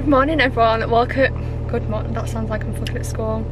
Good morning everyone, welcome, good morning, that sounds like I'm fucking at school.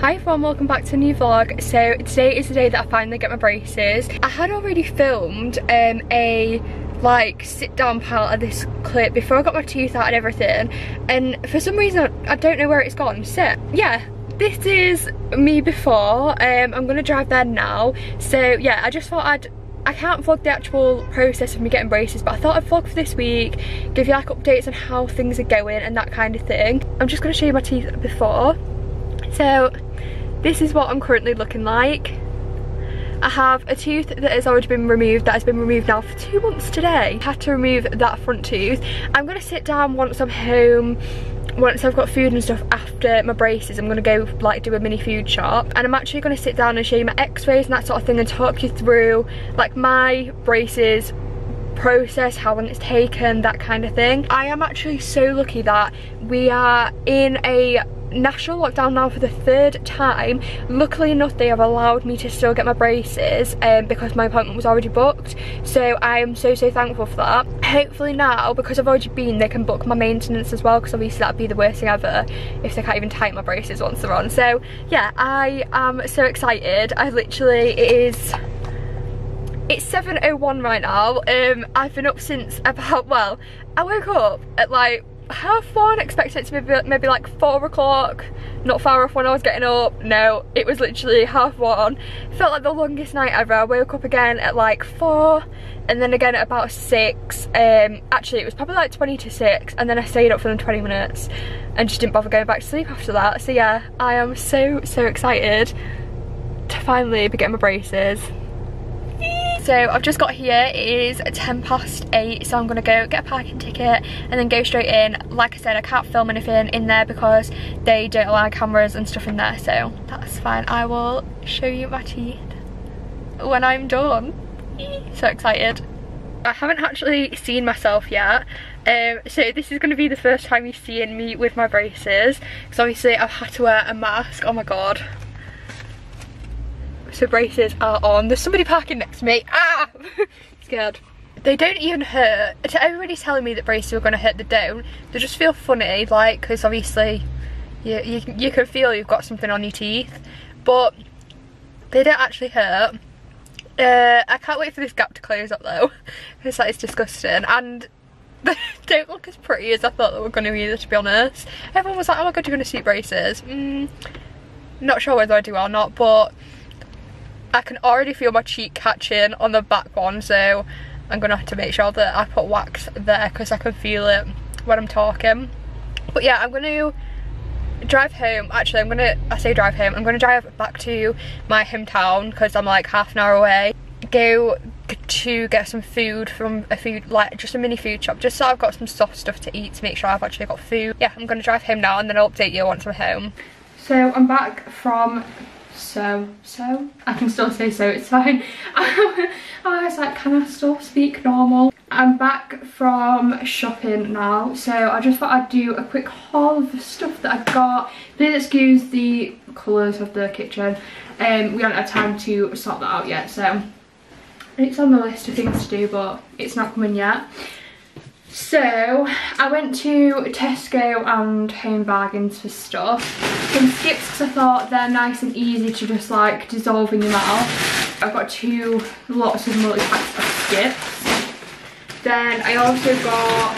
Hi everyone, welcome back to a new vlog. So today is the day that I finally get my braces. I had already filmed um, a like sit down part of this clip before I got my teeth out and everything and for some reason I don't know where it's gone. So yeah, this is me before, um, I'm gonna drive there now. So yeah, I just thought I'd I can't vlog the actual process of me getting braces but I thought I'd vlog for this week, give you like updates on how things are going and that kind of thing. I'm just going to show you my teeth before. So this is what I'm currently looking like. I have a tooth that has already been removed, that has been removed now for two months today. I had to remove that front tooth. I'm going to sit down once I'm home once I've got food and stuff after my braces, I'm gonna go like do a mini food shop and I'm actually gonna sit down and show you my x-rays and that sort of thing and talk you through like my braces process, how long it's taken, that kind of thing. I am actually so lucky that we are in a national lockdown now for the third time. Luckily enough, they have allowed me to still get my braces um, because my appointment was already booked. So I am so, so thankful for that. Hopefully now, because I've already been, they can book my maintenance as well because obviously that'd be the worst thing ever if they can't even tighten my braces once they're on. So yeah, I am so excited. I literally, it is it's 7.01 right now um i've been up since about well i woke up at like half one, expected it to be maybe like four o'clock, not far off when I was getting up. No, it was literally half one. Felt like the longest night ever. I woke up again at like four and then again at about six. Um, actually it was probably like 20 to six and then I stayed up for them 20 minutes and just didn't bother going back to sleep after that. So yeah, I am so, so excited to finally be getting my braces. So I've just got here, it is 10 past 8, so I'm going to go get a parking ticket and then go straight in. Like I said, I can't film anything in there because they don't allow cameras and stuff in there, so that's fine. I will show you my teeth when I'm done. So excited. I haven't actually seen myself yet, um, so this is going to be the first time you're seeing me with my braces, because obviously I've had to wear a mask, oh my god so braces are on. There's somebody parking next to me. Ah! Scared. They don't even hurt. To everybody telling me that braces are going to hurt, they don't. They just feel funny, like, because obviously you, you, you can feel you've got something on your teeth. But they don't actually hurt. Uh, I can't wait for this gap to close up though, because that is disgusting. And they don't look as pretty as I thought they were going to be either, to be honest. Everyone was like, oh my god, you're going to see braces. Mm, not sure whether I do or not, but I can already feel my cheek catching on the back one so I'm gonna have to make sure that I put wax there because I can feel it when I'm talking. But yeah I'm gonna drive home. Actually I'm gonna I say drive home. I'm gonna drive back to my hometown because I'm like half an hour away. Go to get some food from a food like just a mini food shop just so I've got some soft stuff to eat to make sure I've actually got food. Yeah I'm gonna drive home now and then I'll update you once I'm home. So I'm back from so, so, I can still say so, it's fine. I was like, can I still speak normal? I'm back from shopping now, so I just thought I'd do a quick haul of the stuff that I got. Please excuse the colours of the kitchen. Um, we haven't had time to sort that out yet, so it's on the list of things to do, but it's not coming yet. So I went to Tesco and Home Bargains for stuff. Some Skips because I thought they're nice and easy to just like dissolve in your mouth. I've got two lots of multi-packs of Skips. Then I also got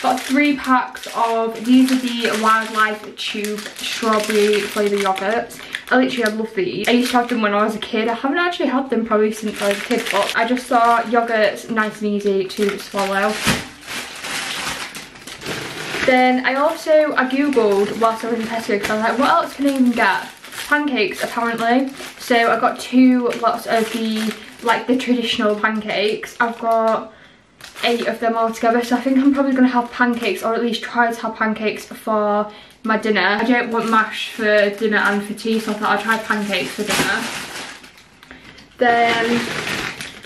got three packs of these are the Wildlife Tube strawberry flavour yogurts. I literally I love these. I used to have them when I was a kid. I haven't actually had them probably since I was a kid, but I just thought yogurt's nice and easy to swallow. Then I also, I googled whilst I was in Tesco because I was like, what else can I even get? Pancakes apparently. So I got two lots of the, like the traditional pancakes. I've got eight of them all together so I think I'm probably going to have pancakes or at least try to have pancakes for my dinner. I don't want mash for dinner and for tea, so I thought I'd try pancakes for dinner. Then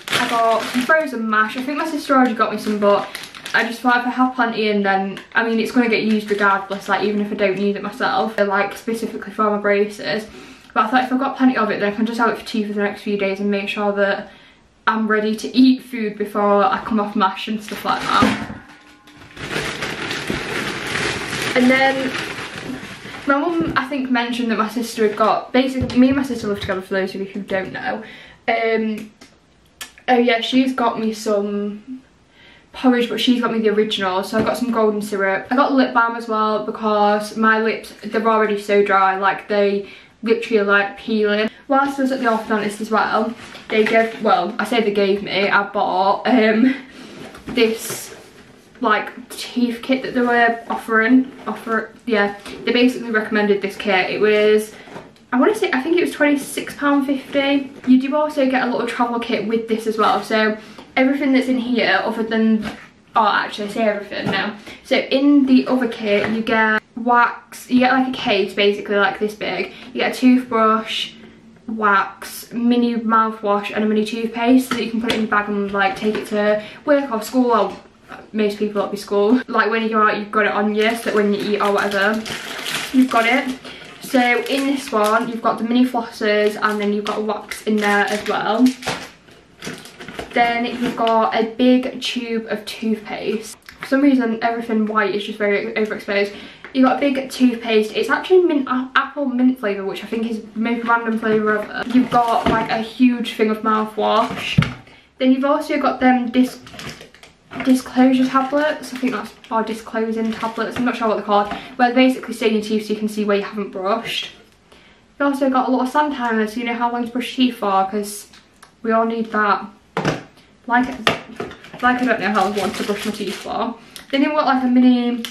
I got some frozen mash. I think my sister already got me some, but I just thought if I have plenty and then, I mean, it's going to get used regardless, like even if I don't use it myself, uh, like specifically for my braces. But I thought if I've got plenty of it, then I can just have it for tea for the next few days and make sure that I'm ready to eat food before I come off mash and stuff like that. And then my mum, I think, mentioned that my sister had got, basically, me and my sister live together for those of you who don't know. Um, oh yeah, she's got me some porridge but she's got me the original so I got some golden syrup. I got lip balm as well because my lips, they're already so dry, like they literally like peeling. Whilst I was at the orthodontist as well, they gave, well, I say they gave me, I bought um, this like teeth kit that they were offering, offer, yeah, they basically recommended this kit. It was I want to say, I think it was £26.50. You do also get a little travel kit with this as well. So everything that's in here other than, oh actually I say everything now. So in the other kit you get wax, you get like a case basically like this big. You get a toothbrush, wax, mini mouthwash and a mini toothpaste so that you can put it in your bag and like take it to work or school or most people at be school. Like when you go out you've got it on you so that when you eat or whatever you've got it. So in this one you've got the mini flossers and then you've got wax in there as well. Then you've got a big tube of toothpaste. For some reason, everything white is just very overexposed. You've got a big toothpaste. It's actually mint apple mint flavour, which I think is most random flavour ever. You've got like a huge thing of mouthwash. Then you've also got them dis disclosure tablets. I think that's our disclosing tablets. I'm not sure what they're called. Where they basically stain your teeth so you can see where you haven't brushed. You've also got a lot of sun timers so you know how long to brush teeth for because we all need that like like I don't know how long to brush my teeth for. Then you've got like a mini,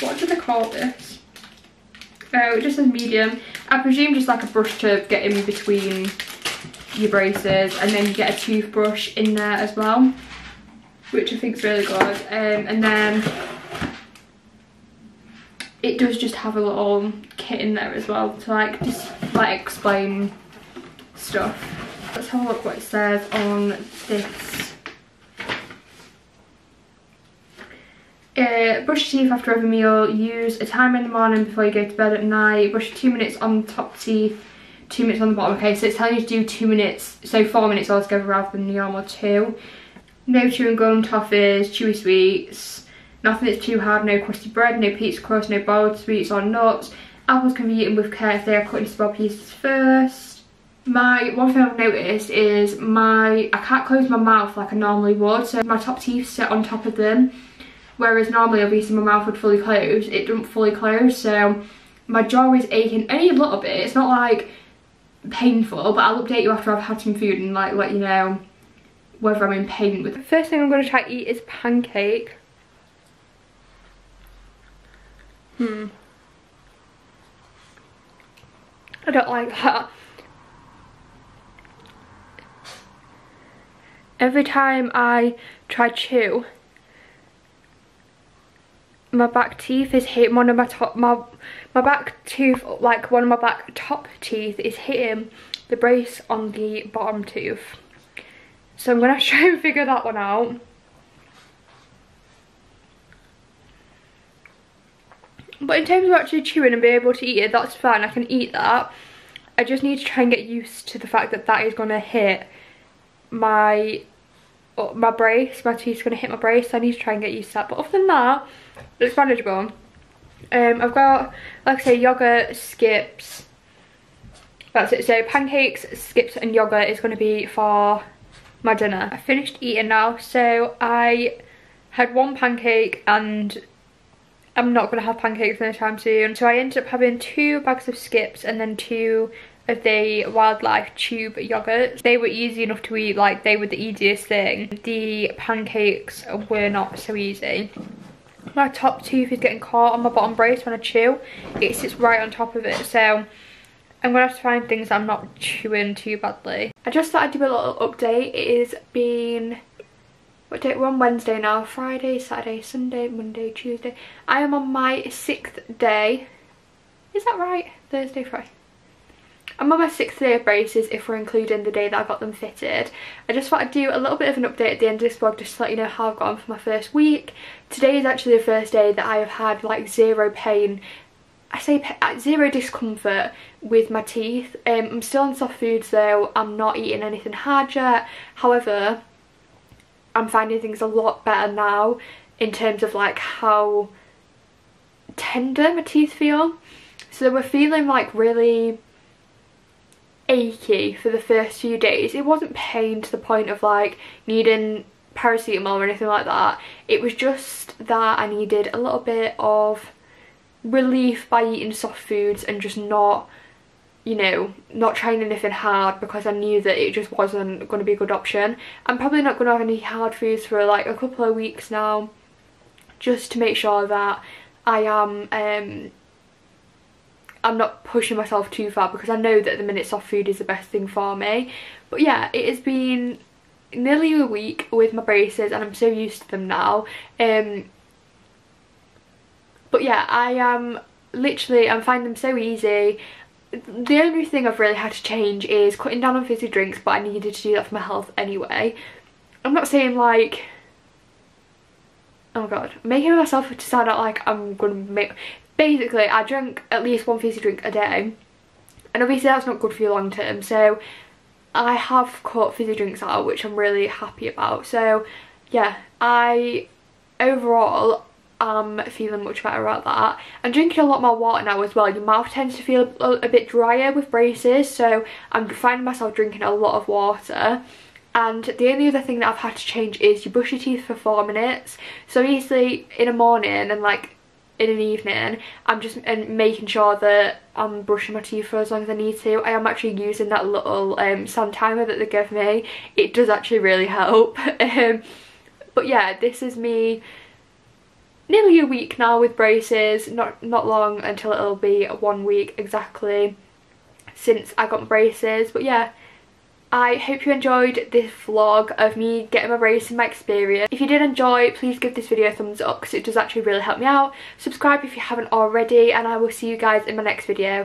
what do they call this? Oh, it just says medium. I presume just like a brush to get in between your braces and then you get a toothbrush in there as well, which I think is really good. Um, and then it does just have a little kit in there as well to like just like explain stuff. Let's have a look what it says on this. Uh, brush your teeth after every meal. Use a timer in the morning before you go to bed at night. Brush two minutes on the top teeth, two minutes on the bottom. Okay, so it's telling you to do two minutes, so four minutes altogether rather than the normal two. No chewing gum, toffees, chewy sweets. Nothing that's too hard, no crusty bread, no pizza crust, no boiled sweets or nuts. Apples can be eaten with care if they are cut into small pieces first my one thing I've noticed is my I can't close my mouth like I normally would so my top teeth sit on top of them whereas normally obviously my mouth would fully close it doesn't fully close so my jaw is aching only a little bit it's not like painful but I'll update you after I've had some food and like let you know whether I'm in pain with it. First thing I'm going to try to eat is pancake. Hmm. I don't like that. every time I try chew my back teeth is hitting one of my top my my back tooth like one of my back top teeth is hitting the brace on the bottom tooth. So I'm gonna try and figure that one out. But in terms of actually chewing and being able to eat it that's fine I can eat that. I just need to try and get used to the fact that that is gonna hit my my brace, my teeth's going to hit my brace, so I need to try and get used to that. But other than that, it's manageable. Um, I've got, like I say, yogurt, Skips. That's it. So pancakes, Skips and yogurt is going to be for my dinner. I finished eating now, so I had one pancake and I'm not going to have pancakes anytime soon. So I ended up having two bags of Skips and then two of the wildlife tube yogurts. They were easy enough to eat, like they were the easiest thing. The pancakes were not so easy. My top tooth is getting caught on my bottom brace when I chew. It sits right on top of it, so I'm gonna have to find things I'm not chewing too badly. I just thought I'd do a little update. It has been what day? We're on Wednesday now. Friday, Saturday, Sunday, Monday, Tuesday. I am on my sixth day. Is that right? Thursday, Friday. I'm on my sixth day of braces if we're including the day that I got them fitted. I just thought I'd do a little bit of an update at the end of this vlog just to let you know how I've on for my first week. Today is actually the first day that I have had like zero pain I say uh, zero discomfort with my teeth. Um, I'm still on soft foods though, I'm not eating anything hard yet. However, I'm finding things a lot better now in terms of like how tender my teeth feel. So they were feeling like really achy for the first few days. It wasn't pain to the point of like needing paracetamol or anything like that. It was just that I needed a little bit of relief by eating soft foods and just not you know, not trying anything hard because I knew that it just wasn't going to be a good option. I'm probably not going to have any hard foods for like a couple of weeks now just to make sure that I am um, I'm not pushing myself too far because I know that the minute soft food is the best thing for me. But yeah, it has been nearly a week with my braces and I'm so used to them now. Um, but yeah, I am literally, I'm finding them so easy. The only thing I've really had to change is cutting down on fizzy drinks, but I needed to do that for my health anyway. I'm not saying like, oh my god, making myself to sound out like I'm gonna make, basically I drink at least one fizzy drink a day. And obviously that's not good for you long term, so I have cut fizzy drinks out, which I'm really happy about. So yeah, I overall am feeling much better about that. I'm drinking a lot more water now as well. Your mouth tends to feel a, a bit drier with braces, so I'm finding myself drinking a lot of water. And the only other thing that I've had to change is you brush your teeth for four minutes. So obviously in the morning and like in an evening I'm just and making sure that I'm brushing my teeth for as long as I need to. I am actually using that little um, sand timer that they give me. It does actually really help. um, but yeah, this is me nearly a week now with braces. Not, not long until it'll be one week exactly since I got my braces. But yeah, I hope you enjoyed this vlog of me getting my braces and my experience. If you did enjoy, please give this video a thumbs up because it does actually really help me out. Subscribe if you haven't already and I will see you guys in my next video.